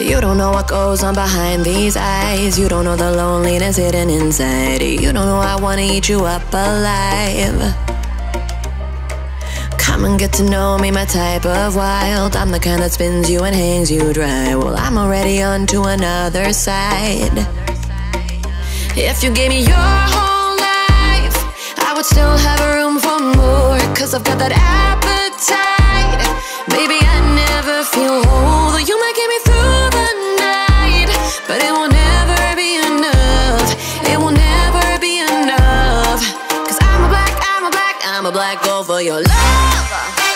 You don't know what goes on behind these eyes. You don't know the loneliness hidden inside. You don't know I wanna eat you up alive. Come and get to know me, my type of wild. I'm the kind that spins you and hangs you dry. Well, I'm already on to another side. If you gave me your whole life, I would still have room for more. Cause I've got that appetite. Baby, I never feel whole. You might get me through but it will never be enough. It will never be enough. Cause I'm a black, I'm a black, I'm a black for your love.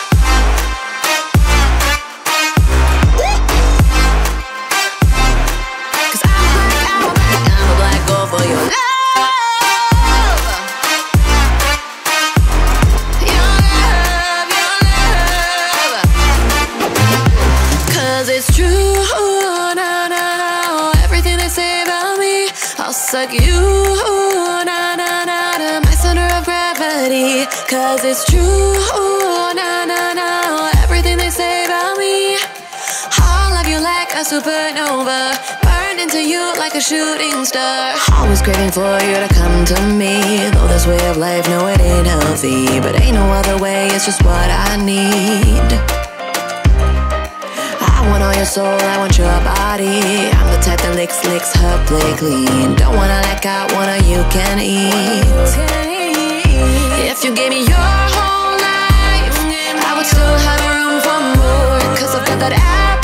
I'll you, na na na, to my center of gravity. Cause it's true, na na na. Everything they say about me, I'll love you like a supernova. Burned into you like a shooting star. Always craving for you to come to me. Though this way of life, no, it ain't healthy. But ain't no other way, it's just what I need. I want all your soul, I want your body. I'm the type that licks, licks her play clean. Don't wanna let out, wanna you can eat. If you gave me your whole life, I would still have room for more. Cause I've got that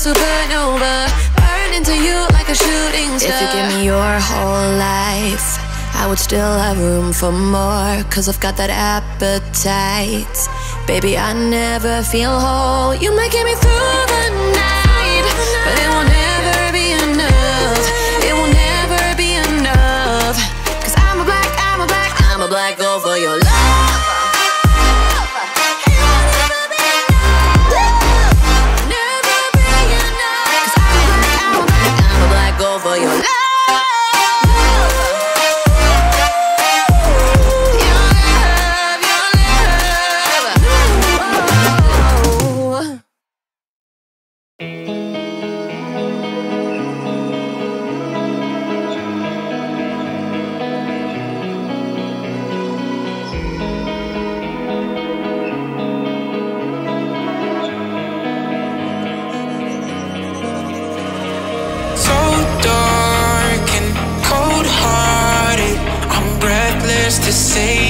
a supernova. Burn into you like a shooting star. If you give me your whole life. I would still have room for more, cause I've got that appetite. Baby, I never feel whole. You might get me through the night, but it will to say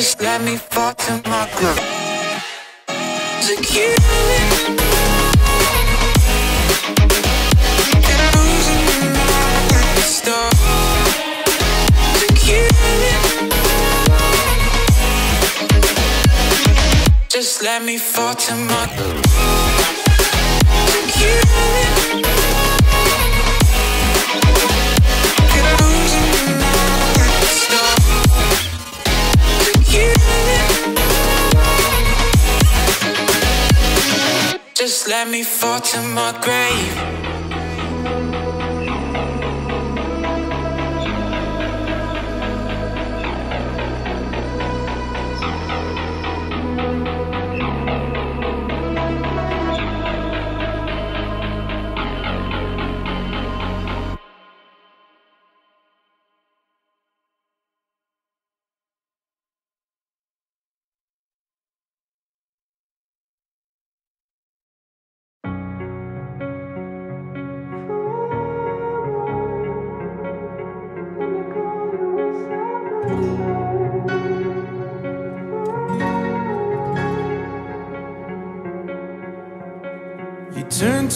Just let me fall to my. To you. Just let me fall to my Just let me fall to my grave.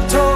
Under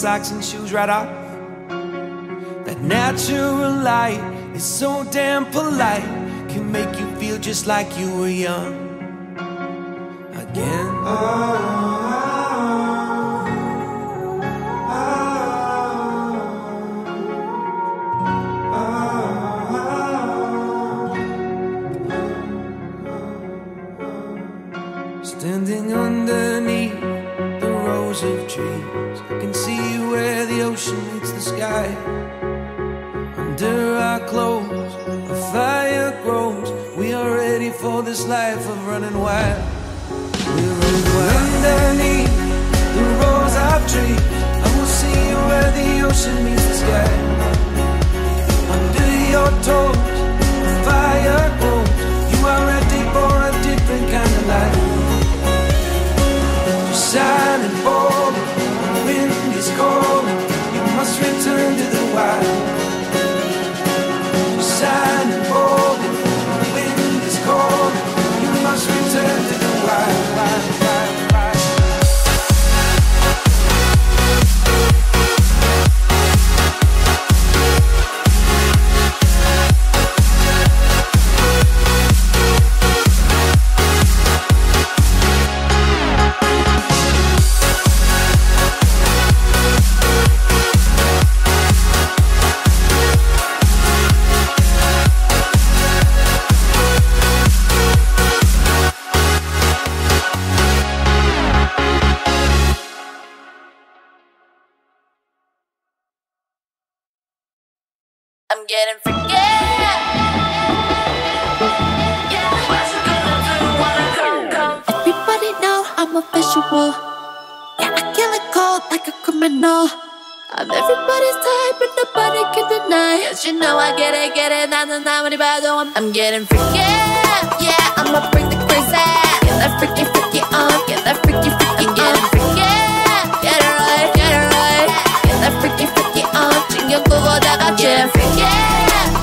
socks and shoes right off. That natural light is so damn polite, can make you feel just like you were young again. Standing underneath the rows of trees, I can see ocean meets the sky. Under our clothes, a fire grows. We are ready for this life of running wild. We're running wild. Underneath the rows of trees, I will see you where the ocean meets the sky. Under your toes, the fire grows. You are ready for a different kind of life. You're to like a criminal. I'm everybody's type, but nobody can deny. Cause you know I get it, get it, not nah, nah, anybody want. I'm getting freaky, yeah, I'ma bring the crazy. Get that freaky, freaky on, get that freaky, freaky on. I'm getting freaky, get it right, get it right. Get that freaky, freaky on, 챙겨 끄고 다 같이. Get freaky.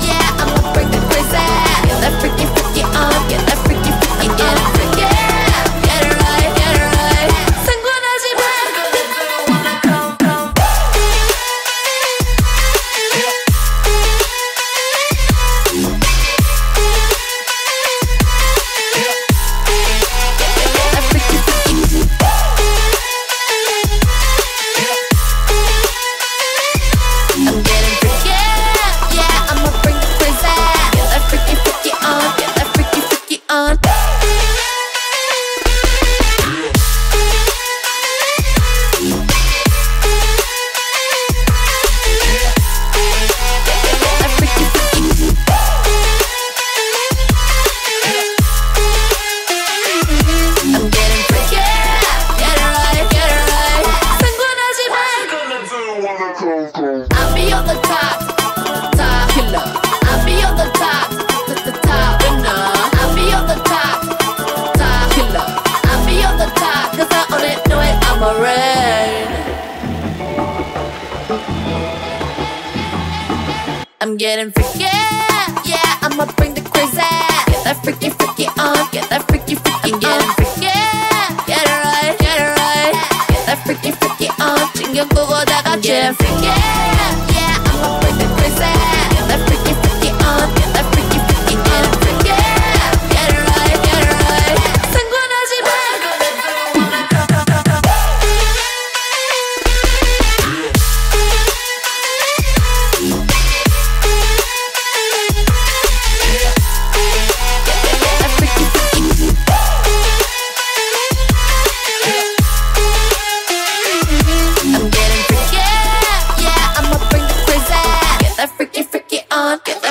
get freaky. Yeah, I'ma bring the crazy. Get that freaky, freaky on. Get that freaky, freaky on. Get in freaky. Get it right, get it right. Get that freaky, freaky on. 챙겨 다 같이 freaky. on.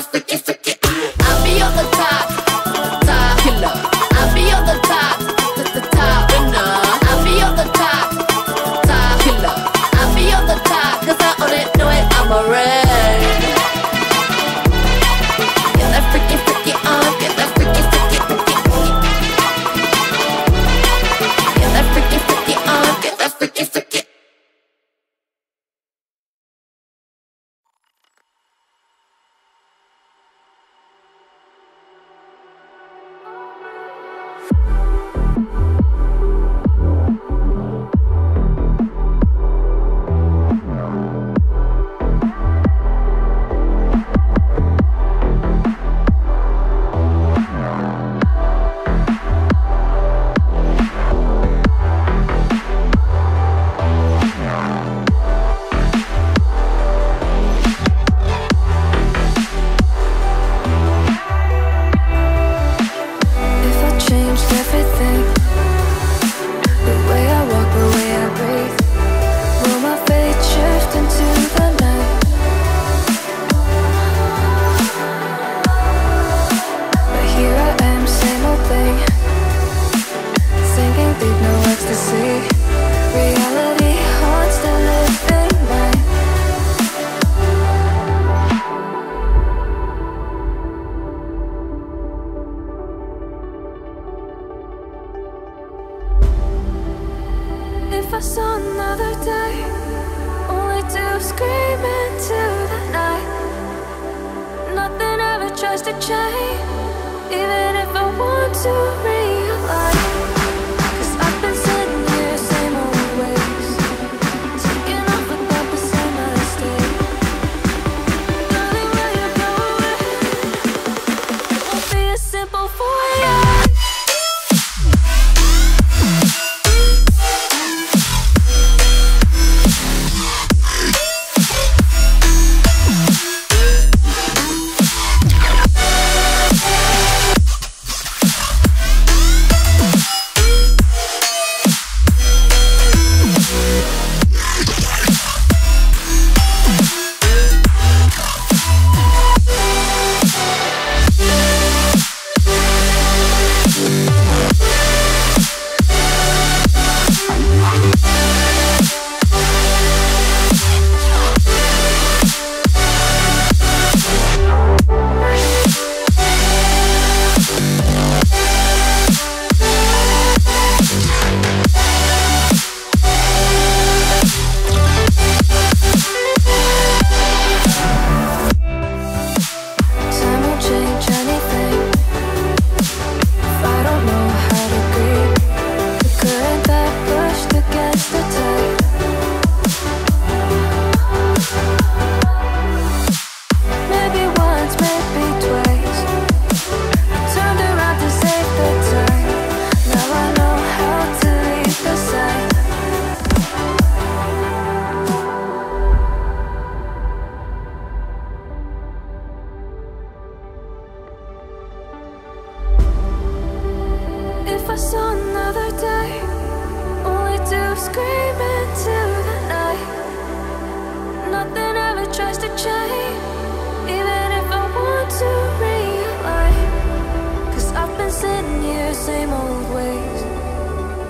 same old ways.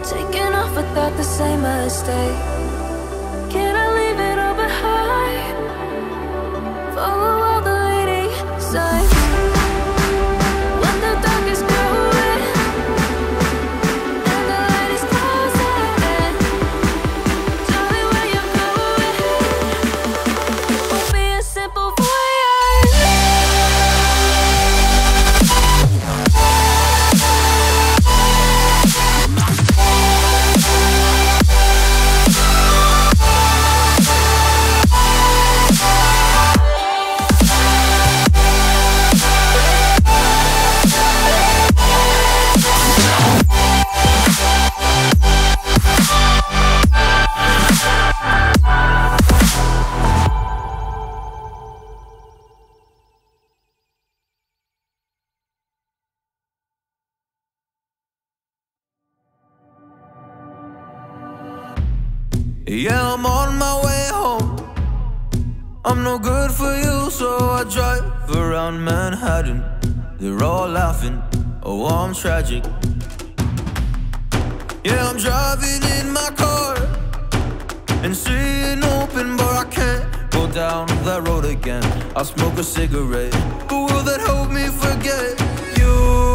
Taking off without the same mistakes. good for you, so I drive around Manhattan. They're all laughing, oh, I'm tragic. Yeah, I'm driving in my car and seeing open, but I can't go down that road again. I smoke a cigarette, but will that help me forget you?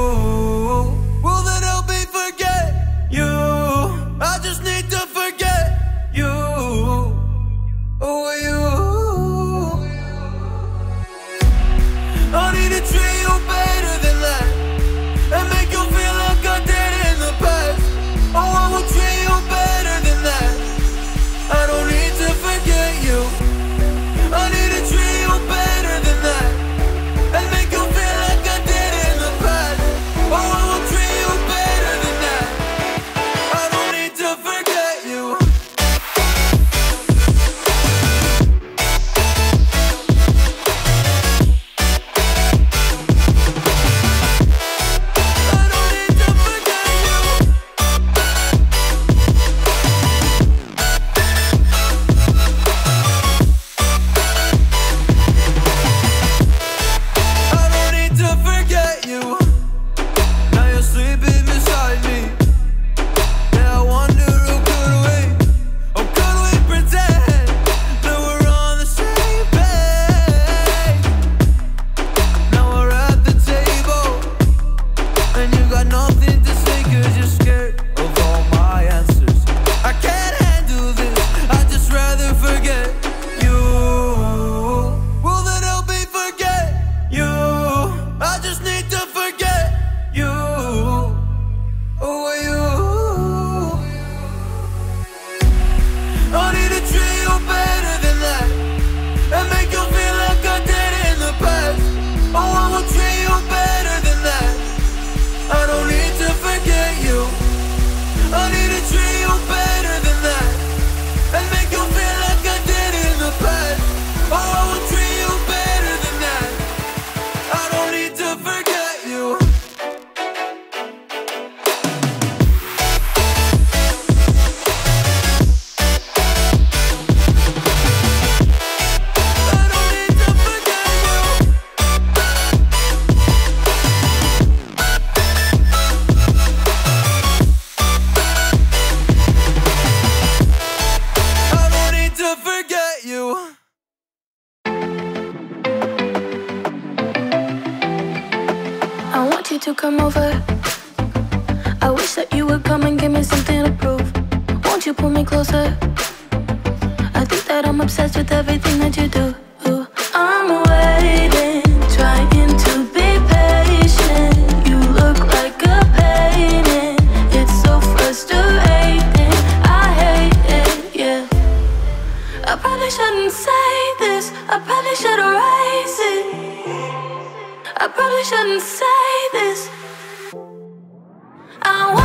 should it. I probably shouldn't say this. I